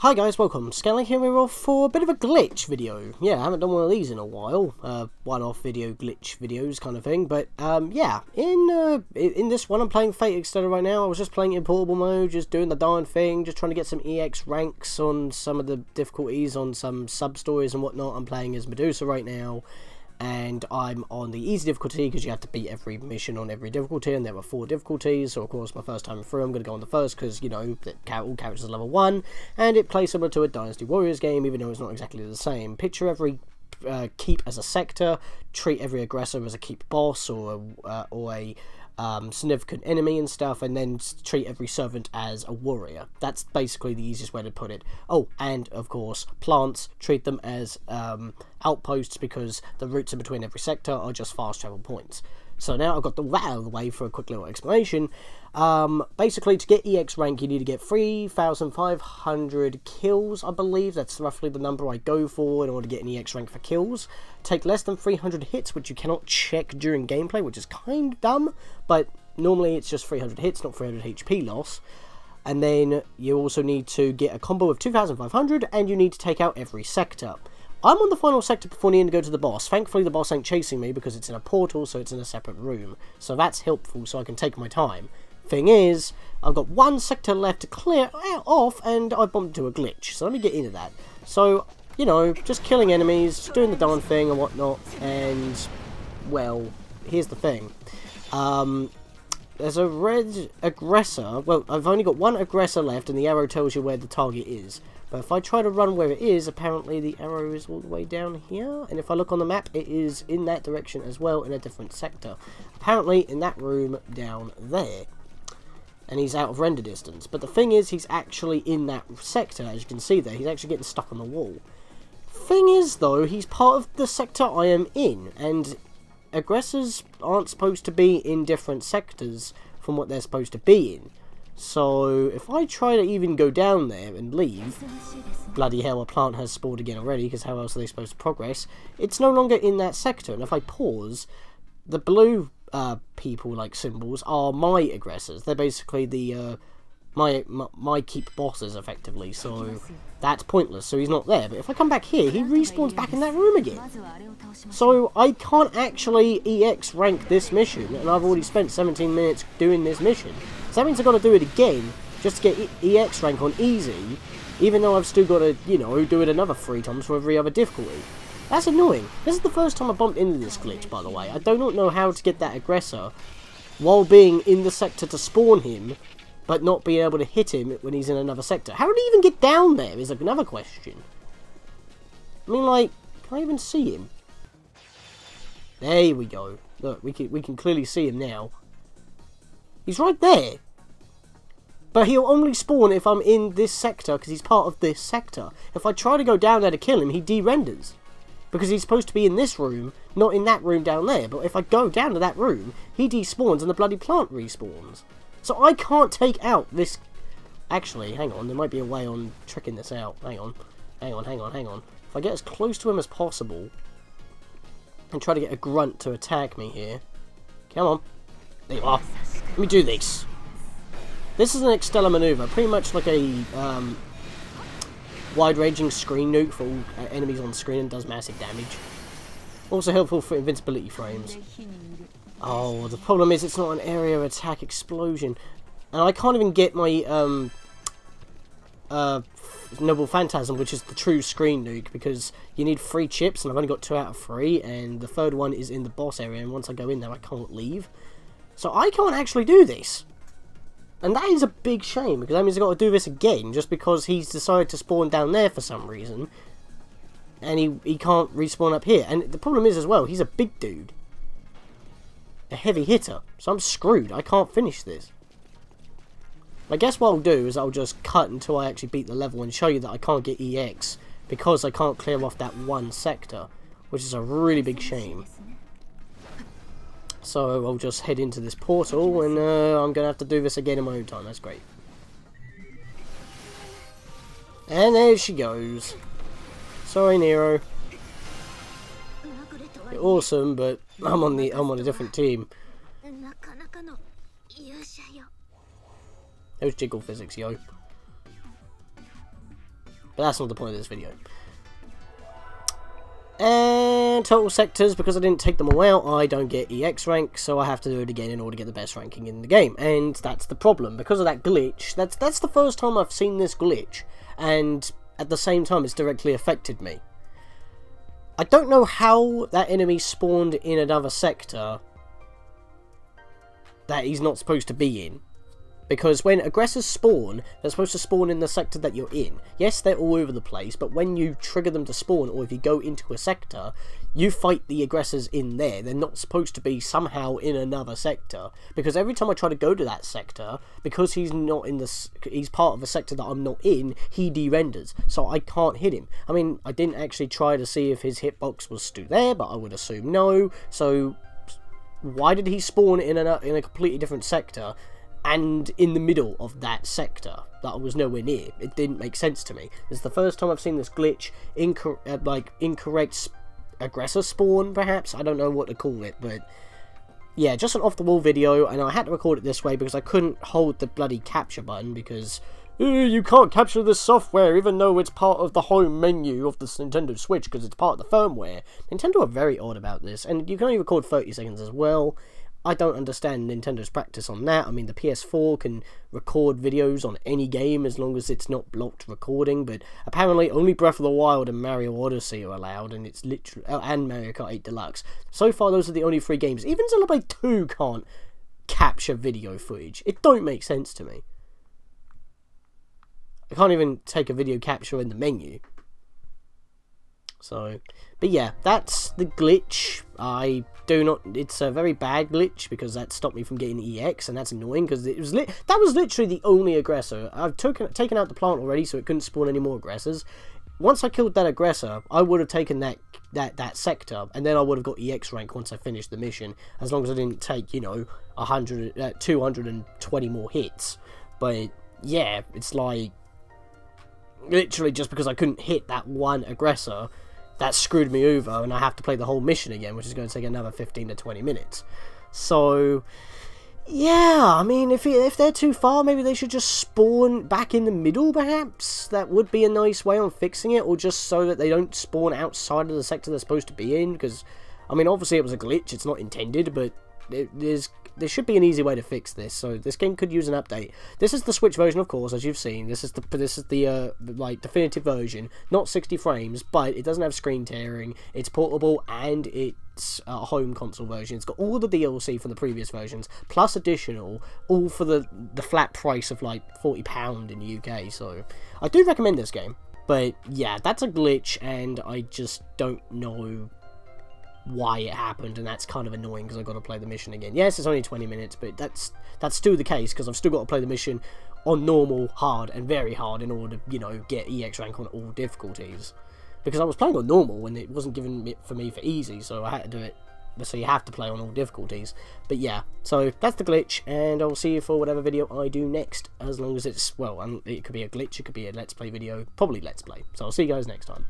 Hi guys, welcome. Scatlink here we're off for a bit of a glitch video. Yeah, I haven't done one of these in a while. Uh, one-off video glitch videos kind of thing. But, um, yeah. In, uh, in this one, I'm playing Fate Extella right now. I was just playing in portable mode, just doing the darn thing, just trying to get some EX ranks on some of the difficulties on some sub-stories and whatnot. I'm playing as Medusa right now and I'm on the easy difficulty because you have to beat every mission on every difficulty, and there were four difficulties. So of course, my first time through, I'm going to go on the first because you know all characters are level one, and it plays similar to a Dynasty Warriors game, even though it's not exactly the same. Picture every uh, keep as a sector, treat every aggressor as a keep boss or a, uh, or a um, significant enemy and stuff, and then treat every servant as a warrior. That's basically the easiest way to put it. Oh, and of course, plants, treat them as um, outposts because the routes in between every sector are just fast travel points. So now I've got the that out of the way for a quick little explanation. Um, basically, to get EX rank, you need to get 3,500 kills, I believe. That's roughly the number I go for in order to get an EX rank for kills. Take less than 300 hits, which you cannot check during gameplay, which is kind of dumb, but normally it's just 300 hits, not 300 HP loss. And then you also need to get a combo of 2,500, and you need to take out every sector. I'm on the final sector before needing to go to the boss. Thankfully, the boss ain't chasing me because it's in a portal, so it's in a separate room. So that's helpful, so I can take my time. Thing is, I've got one sector left to clear off, and I bumped into a glitch. So let me get into that. So, you know, just killing enemies, doing the darn thing and whatnot, and, well, here's the thing. Um, there's a red aggressor. Well, I've only got one aggressor left, and the arrow tells you where the target is. But if I try to run where it is, apparently the arrow is all the way down here. And if I look on the map, it is in that direction as well, in a different sector. Apparently in that room down there. And he's out of render distance. But the thing is, he's actually in that sector, as you can see there. He's actually getting stuck on the wall. Thing is, though, he's part of the sector I am in. And aggressors aren't supposed to be in different sectors from what they're supposed to be in. So, if I try to even go down there and leave, bloody hell, a plant has spawned again already, because how else are they supposed to progress? It's no longer in that sector, and if I pause, the blue uh, people, like, symbols, are my aggressors. They're basically the, uh, my, my, my keep bosses, effectively, so that's pointless, so he's not there. But if I come back here, he respawns back in that room again. So I can't actually EX rank this mission, and I've already spent 17 minutes doing this mission. So that means I've got to do it again, just to get EX rank on easy, even though I've still got to, you know, do it another three times for every other difficulty. That's annoying. This is the first time I bumped into this glitch, by the way. I do not know how to get that aggressor while being in the sector to spawn him but not being able to hit him when he's in another sector. How did he even get down there is another question. I mean, like, can I even see him? There we go. Look, we can, we can clearly see him now. He's right there. But he'll only spawn if I'm in this sector, because he's part of this sector. If I try to go down there to kill him, he de-renders. Because he's supposed to be in this room, not in that room down there. But if I go down to that room, he despawns and the bloody plant respawns. So I can't take out this... Actually, hang on, there might be a way on tricking this out. Hang on, hang on, hang on, hang on. If I get as close to him as possible and try to get a grunt to attack me here. Come on. There you are. Let me do this. This is an Extella maneuver, pretty much like a um, wide-ranging screen nuke for all uh, enemies on screen and does massive damage. Also helpful for invincibility frames. Oh, the problem is it's not an area attack explosion. And I can't even get my, um, uh, Noble Phantasm, which is the true screen nuke, because you need three chips, and I've only got two out of three, and the third one is in the boss area, and once I go in there, I can't leave. So I can't actually do this. And that is a big shame, because that means I've got to do this again, just because he's decided to spawn down there for some reason. And he, he can't respawn up here. And the problem is as well, he's a big dude a heavy hitter. So I'm screwed. I can't finish this. I guess what I'll do is I'll just cut until I actually beat the level and show you that I can't get EX because I can't clear off that one sector, which is a really big shame. So I'll just head into this portal and uh, I'm going to have to do this again in my own time. That's great. And there she goes. Sorry, Nero. You're awesome, but I'm on the I'm on a different team. Those jiggle physics, yo. But that's not the point of this video. And total sectors, because I didn't take them all out, I don't get EX rank, so I have to do it again in order to get the best ranking in the game. And that's the problem. Because of that glitch, that's, that's the first time I've seen this glitch, and at the same time it's directly affected me. I don't know how that enemy spawned in another sector that he's not supposed to be in. Because when aggressors spawn, they're supposed to spawn in the sector that you're in. Yes, they're all over the place, but when you trigger them to spawn, or if you go into a sector, you fight the aggressors in there. They're not supposed to be somehow in another sector. Because every time I try to go to that sector, because he's not in the, he's part of a sector that I'm not in, he de-renders. So I can't hit him. I mean, I didn't actually try to see if his hitbox was still there, but I would assume no. So why did he spawn in a in a completely different sector and in the middle of that sector that I was nowhere near. It didn't make sense to me. Is the first time I've seen this glitch, incor uh, like incorrect aggressor spawn, perhaps. I don't know what to call it, but yeah, just an off-the-wall video, and I had to record it this way because I couldn't hold the bloody capture button because eh, you can't capture this software even though it's part of the home menu of the Nintendo Switch because it's part of the firmware. Nintendo are very odd about this, and you can only record 30 seconds as well. I don't understand Nintendo's practice on that. I mean, the PS4 can record videos on any game as long as it's not blocked recording, but apparently only Breath of the Wild and Mario Odyssey are allowed, and it's literally oh, and Mario Kart 8 Deluxe. So far, those are the only three games. Even Xenoblade 2 can't capture video footage. It don't make sense to me. I can't even take a video capture in the menu. So, but yeah, that's the glitch. I do not. It's a very bad glitch because that stopped me from getting EX, and that's annoying because it was lit. that was literally the only aggressor. I've taken taken out the plant already, so it couldn't spawn any more aggressors. Once I killed that aggressor, I would have taken that that that sector, and then I would have got EX rank once I finished the mission, as long as I didn't take you know 100, uh, 220 more hits. But yeah, it's like literally just because I couldn't hit that one aggressor that screwed me over and I have to play the whole mission again, which is going to take another 15 to 20 minutes. So, yeah, I mean, if, if they're too far, maybe they should just spawn back in the middle, perhaps? That would be a nice way on fixing it, or just so that they don't spawn outside of the sector they're supposed to be in, because, I mean, obviously it was a glitch, it's not intended, but there's there should be an easy way to fix this. So this game could use an update. This is the Switch version, of course, as you've seen. This is the this is the uh, like definitive version, not 60 frames, but it doesn't have screen tearing. It's portable and it's a home console version. It's got all the DLC from the previous versions plus additional, all for the the flat price of like 40 pound in the UK. So I do recommend this game. But yeah, that's a glitch, and I just don't know why it happened, and that's kind of annoying because I've got to play the mission again. Yes, it's only 20 minutes, but that's that's still the case because I've still got to play the mission on normal, hard, and very hard in order to, you know, get EX rank on all difficulties. Because I was playing on normal and it wasn't given for me for easy, so I had to do it. So you have to play on all difficulties. But yeah, so that's the glitch, and I'll see you for whatever video I do next, as long as it's, well, it could be a glitch, it could be a Let's Play video, probably Let's Play. So I'll see you guys next time.